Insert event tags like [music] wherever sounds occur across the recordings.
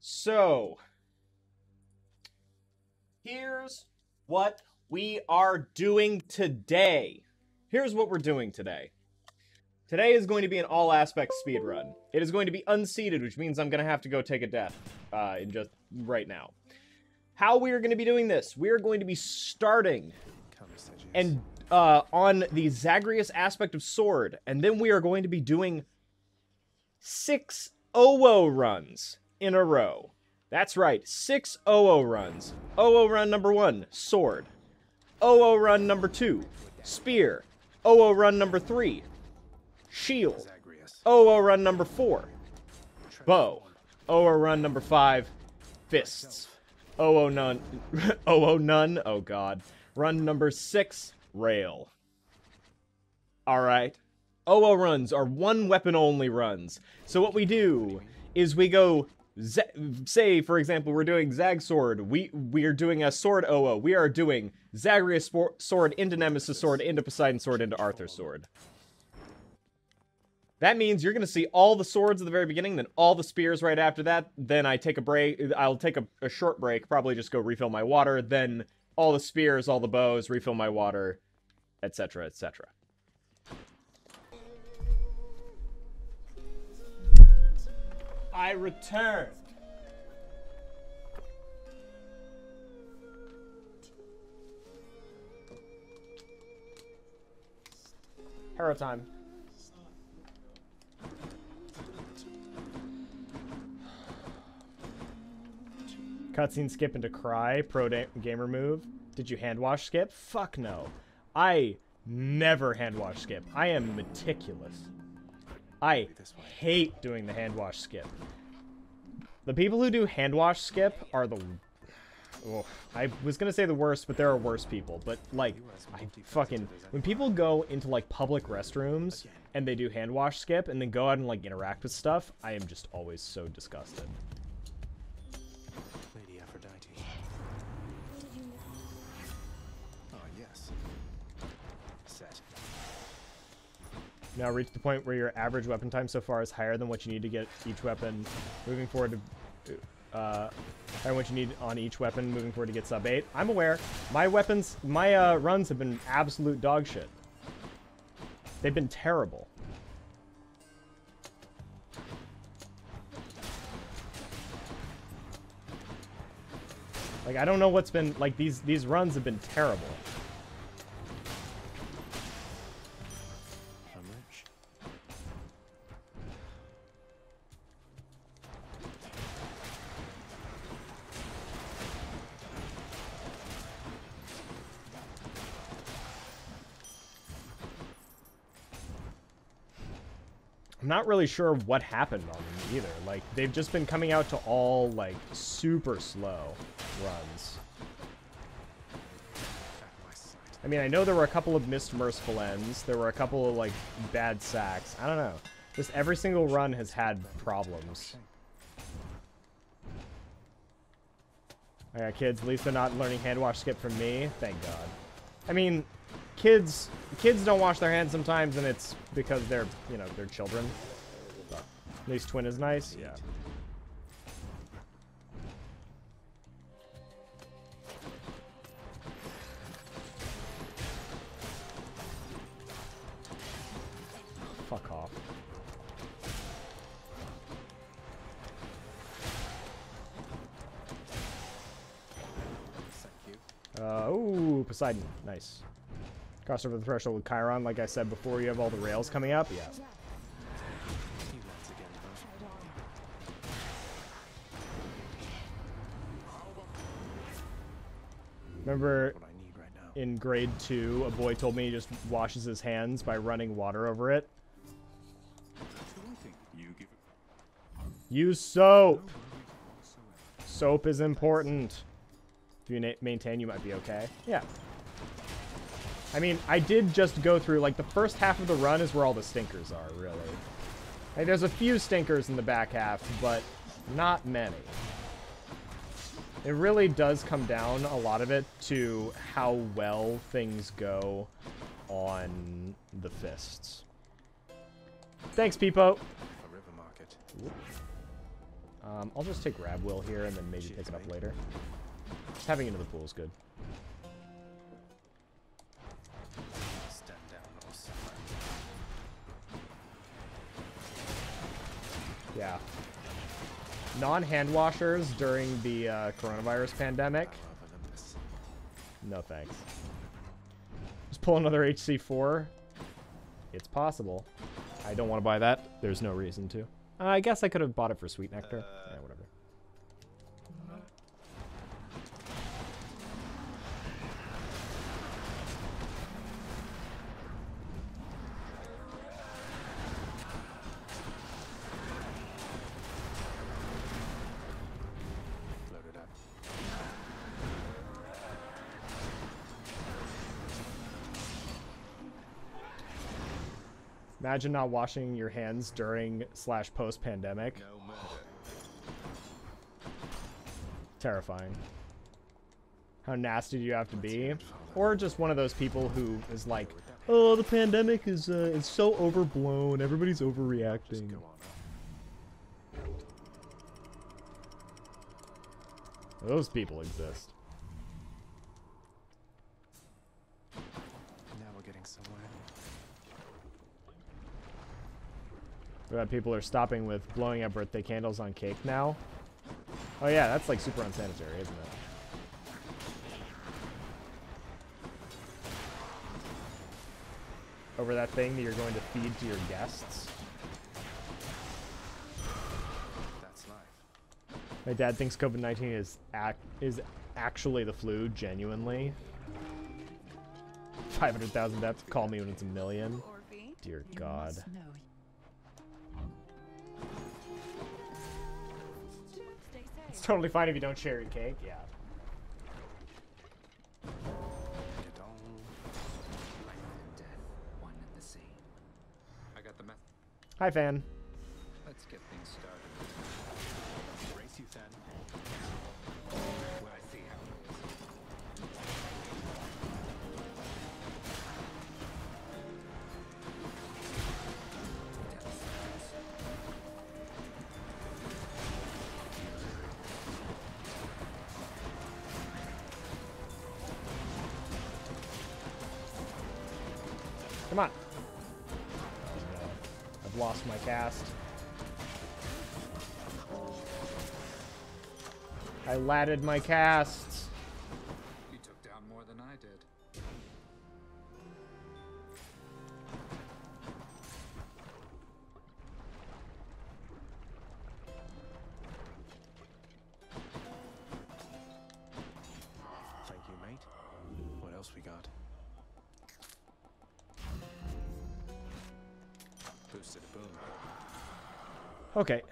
So, here's what we are doing today. Here's what we're doing today. Today is going to be an all aspect speed run. It is going to be unseated, which means I'm going to have to go take a death uh, in just right now. How we are going to be doing this? We are going to be starting and uh, on the Zagreus aspect of sword, and then we are going to be doing six OO runs in a row. That's right, six OO runs. OO run number one, sword. OO run number two, spear. OO run number three, shield. OO run number four, bow. OO run number five, fists. OO none. [laughs] OO none. Oh god. Run number six, rail. Alright. OO runs are one weapon only runs. So what we do is we go Z say for example we're doing Zag sword. We we are doing a sword OO. We are doing Zagreus sword into Nemesis sword into Poseidon sword into Arthur sword. That means you're going to see all the swords at the very beginning, then all the spears right after that. Then I take a break. I'll take a, a short break, probably just go refill my water. Then all the spears, all the bows, refill my water, etc., etc. I returned. Hero time. Cutscene skip into cry, pro gamer move. Did you hand wash skip? Fuck no. I never hand wash skip. I am meticulous. I hate doing the hand wash skip. The people who do hand wash skip are the... Oh, I was gonna say the worst, but there are worse people. But, like, I fucking... When people go into, like, public restrooms and they do hand wash skip and then go out and, like, interact with stuff, I am just always so disgusted. Now reach the point where your average weapon time so far is higher than what you need to get each weapon moving forward to uh, and what you need on each weapon moving forward to get sub 8. I'm aware. My weapons, my uh, runs have been absolute dog shit. They've been terrible. Like, I don't know what's been, like, these, these runs have been terrible. I'm not really sure what happened on them either. Like, they've just been coming out to all, like, super slow runs. I mean, I know there were a couple of missed merciful ends. There were a couple of, like, bad sacks. I don't know. Just every single run has had problems. Alright, kids. At least they're not learning hand wash skip from me. Thank God. I mean, kids kids don't wash their hands sometimes, and it's because they're, you know, they're children. But at least twin is nice. Yeah. Fuck off. Uh, ooh, Poseidon. Nice. Cross over the threshold with Chiron, like I said before, you have all the rails coming up. Yeah. Remember in grade two, a boy told me he just washes his hands by running water over it. Use soap. Soap is important. If you maintain, you might be okay. Yeah. I mean, I did just go through, like, the first half of the run is where all the stinkers are, really. Like, there's a few stinkers in the back half, but not many. It really does come down, a lot of it, to how well things go on the fists. Thanks, Peepo. Um, I'll just take grab wheel here and then maybe pick it up later. Having into the pool is good. Yeah. Non-hand washers during the uh, coronavirus pandemic. No thanks. Just pull another HC4. It's possible. I don't want to buy that. There's no reason to. I guess I could have bought it for Sweet Nectar. Imagine not washing your hands during slash post pandemic. No. Terrifying. How nasty do you have to be? Or just one of those people who is like, oh, the pandemic is uh, it's so overblown. Everybody's overreacting. go on up. Those people exist. Now we're getting somewhere. That people are stopping with blowing out birthday candles on cake now. Oh yeah, that's like super unsanitary, isn't it? Over that thing that you're going to feed to your guests. That's life. My dad thinks COVID-19 is act is actually the flu, genuinely. 500,000 deaths. Call me when it's a million. Orphe, Dear you God. Totally fine if you don't share your cake. Yeah. Hi, on. Come on. I've lost my cast. I latted my cast. Okay.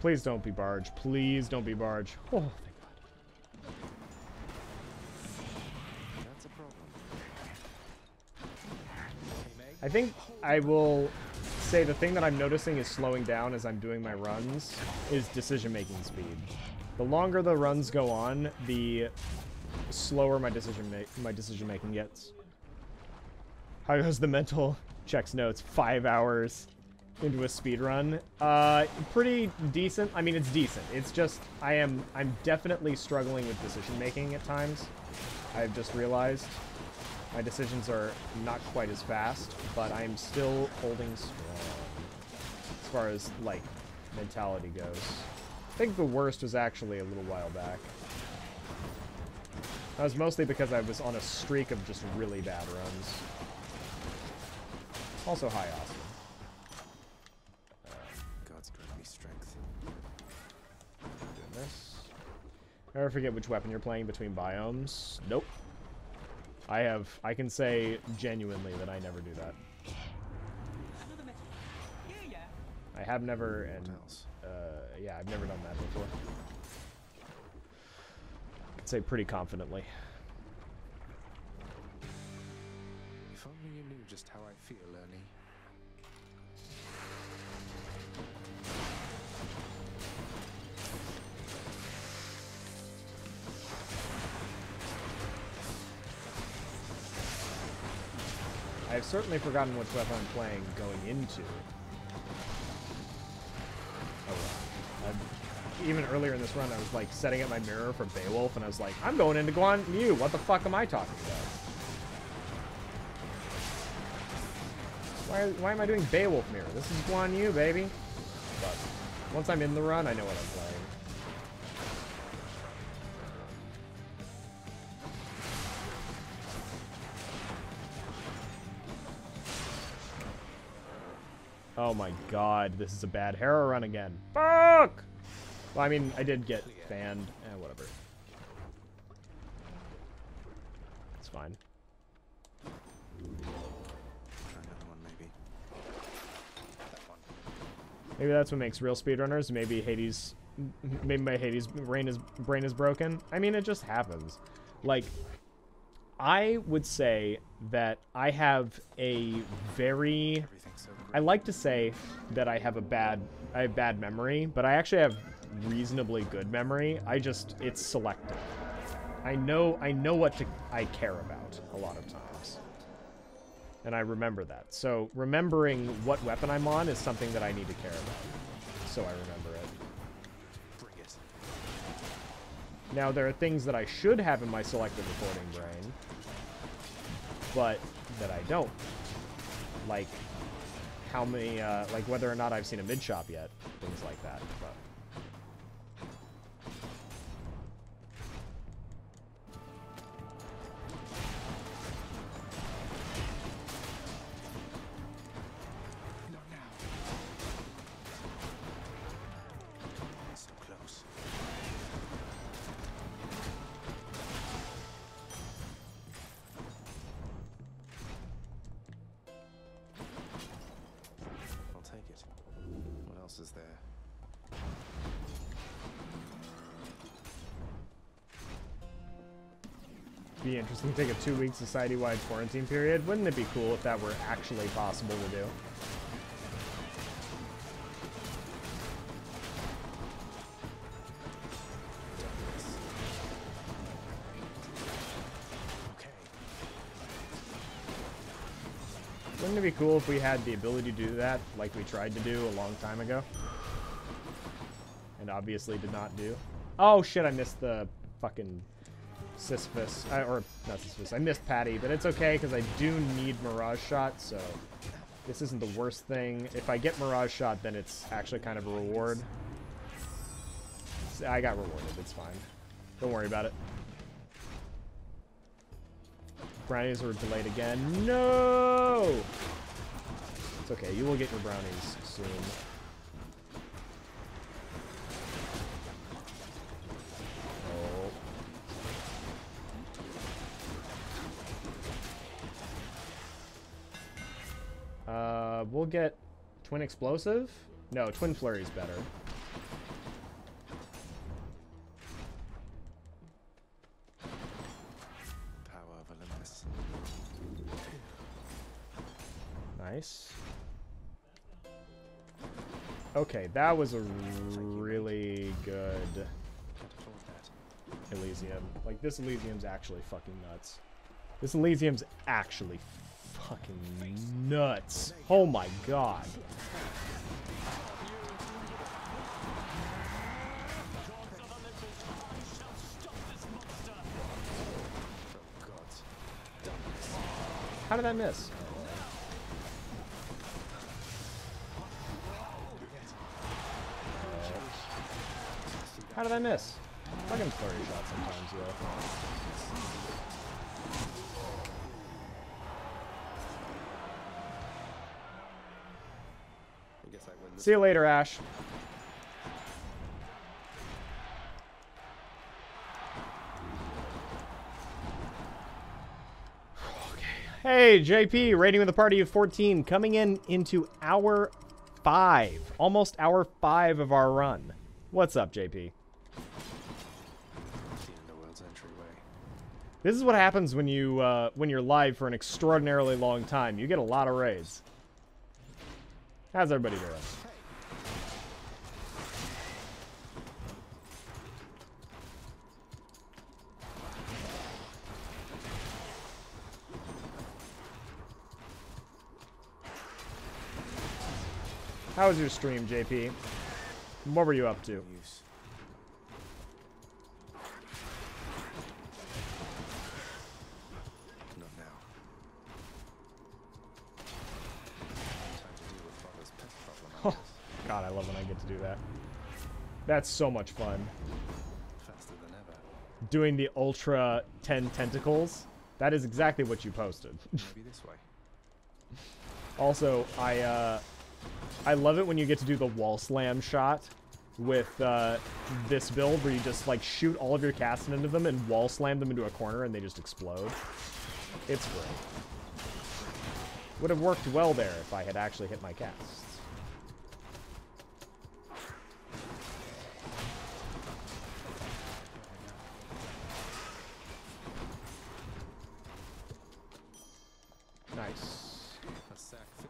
Please don't be barge. Please don't be barge. Oh, thank God. That's a problem. I think I will say the thing that I'm noticing is slowing down as I'm doing my runs is decision making speed. The longer the runs go on, the slower my decision my decision making gets. How goes the mental checks notes? Five hours into a speed run. Uh, pretty decent. I mean, it's decent. It's just I am I'm definitely struggling with decision making at times. I've just realized. My decisions are not quite as fast, but I'm still holding strong as far as, like, mentality goes. I think the worst was actually a little while back. That was mostly because I was on a streak of just really bad runs. Also, hi, Austin. Never forget which weapon you're playing between biomes. Nope. I have, I can say genuinely that I never do that. I have never, and uh, yeah, I've never done that before. I can say pretty confidently. If only you knew just how I feel, Ernie. Certainly forgotten which weapon I'm playing going into. Oh well. Even earlier in this run, I was like setting up my mirror for Beowulf, and I was like, I'm going into Guan Yu. What the fuck am I talking about? Why, why am I doing Beowulf mirror? This is Guan Yu, baby. But once I'm in the run, I know what I'm playing. Oh my god, this is a bad Hera run again. Fuck! Well, I mean, I did get fanned. Eh, whatever. It's fine. Maybe that's what makes real speedrunners. Maybe Hades, maybe my Hades brain is brain is broken. I mean, it just happens. Like, I would say that I have a very so I like to say that I have a bad I have bad memory, but I actually have reasonably good memory. I just it's selective. I know I know what to I care about a lot of times. And I remember that. So remembering what weapon I'm on is something that I need to care about. So I remember it. It. Now there are things that I should have in my selective recording brain, but that I don't. Like how many, uh, like whether or not I've seen a mid shop yet, things like that. But be interesting to take a two week society wide quarantine period. Wouldn't it be cool if that were actually possible to do? Wouldn't it be cool if we had the ability to do that, like we tried to do a long time ago? And obviously did not do. Oh shit, I missed the fucking Sisyphus. I, or, not Sisyphus, I missed Patty, but it's okay because I do need Mirage Shot, so this isn't the worst thing. If I get Mirage Shot, then it's actually kind of a reward. I got rewarded, it's fine. Don't worry about it. Brownies were delayed again. No! It's okay. You will get your brownies soon. Get twin explosive. No, twin flurry's better. Power of Olympus. Nice. Okay, that was a really good Can't afford that. Elysium. Like, this Elysium's actually fucking nuts. This Elysium's actually fucking nuts. Oh my god. How did I miss? How did I miss? Fucking flurry shot sometimes, yo. I guess I win this. See you later, Ash. Hey, JP, rating with a party of 14, coming in into hour five, almost hour five of our run. What's up, JP? This is what happens when you uh, when you're live for an extraordinarily long time. You get a lot of raids. How's everybody doing? How was your stream, JP? What were you up to? [laughs] God, I love when I get to do that. That's so much fun. Faster than ever. Doing the Ultra 10 tentacles. That is exactly what you posted. [laughs] Maybe this way. Also, I uh, I love it when you get to do the wall slam shot with uh, this build where you just like shoot all of your casts into them and wall slam them into a corner and they just explode. It's great. Would have worked well there if I had actually hit my casts.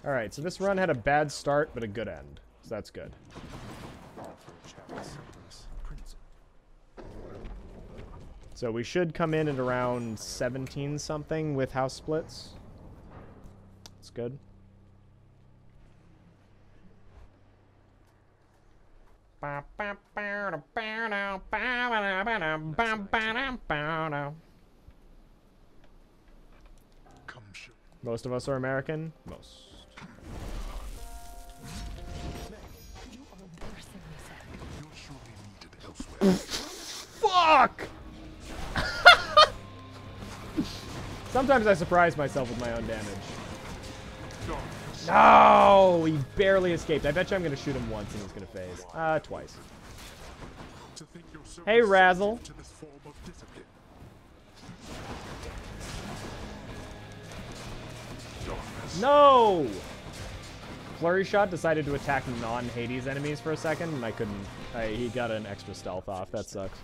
Alright, so this run had a bad start, but a good end. So that's good. So we should come in at around 17 something with house splits. That's good. Most of us are American. Most. You are worse than we said. You're surely needed elsewhere. Fuck! [laughs] Sometimes I surprise myself with my own damage. No! He barely escaped. I bet you I'm gonna shoot him once and he's gonna phase. Uh, twice. To think you're so Hey, Razzle. No! Flurry Shot decided to attack non-Hades enemies for a second, and I couldn't. I, he got an extra stealth off. That sucks.